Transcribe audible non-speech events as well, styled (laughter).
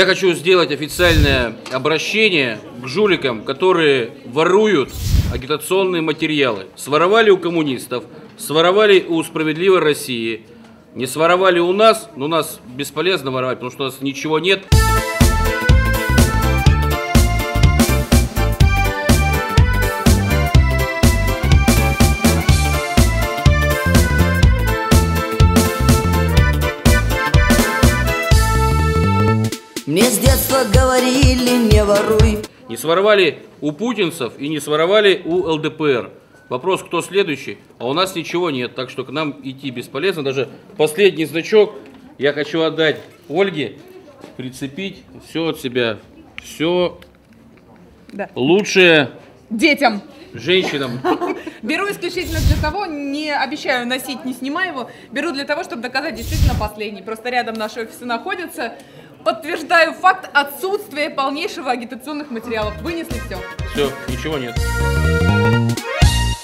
Я хочу сделать официальное обращение к жуликам, которые воруют агитационные материалы. Своровали у коммунистов, своровали у «Справедливой России». Не своровали у нас, но нас бесполезно воровать, потому что у нас ничего нет. Мне с детства говорили, не воруй Не своровали у путинцев и не своровали у ЛДПР. Вопрос, кто следующий, а у нас ничего нет, так что к нам идти бесполезно. Даже последний значок я хочу отдать Ольге, прицепить все от себя, все Да. лучшее Детям. женщинам. (laughs) Беру исключительно для того, не обещаю носить, не снимаю его, беру для того, чтобы доказать действительно последний. Просто рядом наши офисы находятся. Подтверждаю факт отсутствия полнейшего агитационных материалов. Вынесли все. Все, ничего нет.